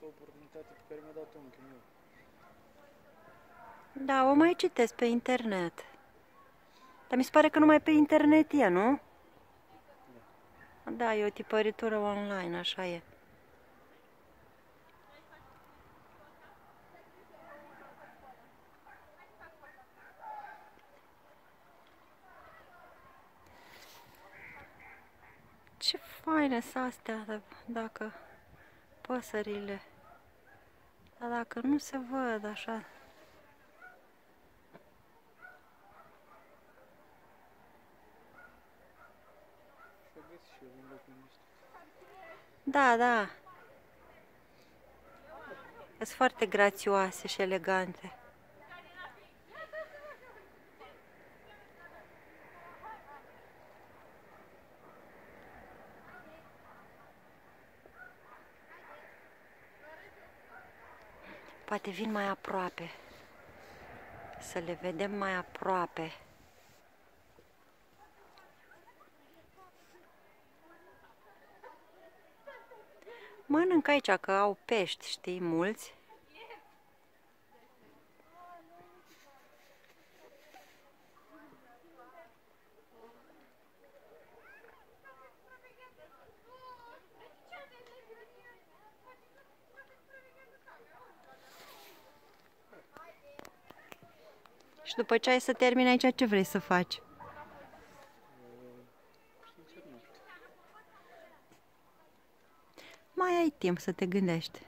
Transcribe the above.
oportunitate pe care mi-a dat-o unchiul meu. Da, o mai citesc pe internet. Dar mi se pare că numai pe internet e, nu? Da, e o tipăritură online, așa e. Ce faine sunt astea, dacă păsările. Dar dacă nu se văd așa. Da, da. Sunt foarte grațioase și elegante. Poate vin mai aproape. Să le vedem mai aproape. Mănânc aici, că au pești, știi, mulți. Și după ce ai să termini aici, ce vrei să faci? Mai ai timp să te gândești.